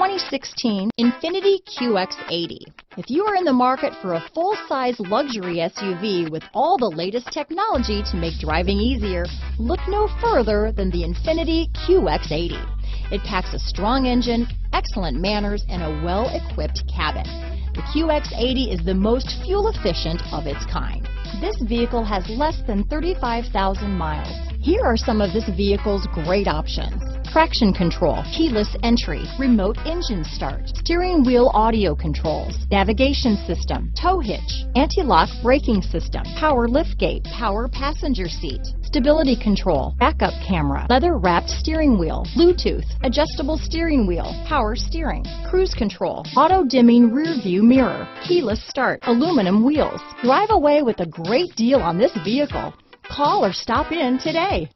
2016 Infiniti QX80. If you are in the market for a full-size luxury SUV with all the latest technology to make driving easier, look no further than the Infiniti QX80. It packs a strong engine, excellent manners, and a well-equipped cabin. The QX80 is the most fuel efficient of its kind. This vehicle has less than 35,000 miles. Here are some of this vehicle's great options traction control, keyless entry, remote engine start, steering wheel audio controls, navigation system, tow hitch, anti-lock braking system, power liftgate, power passenger seat, stability control, backup camera, leather wrapped steering wheel, Bluetooth, adjustable steering wheel, power steering, cruise control, auto dimming rear view mirror, keyless start, aluminum wheels. Drive away with a great deal on this vehicle. Call or stop in today.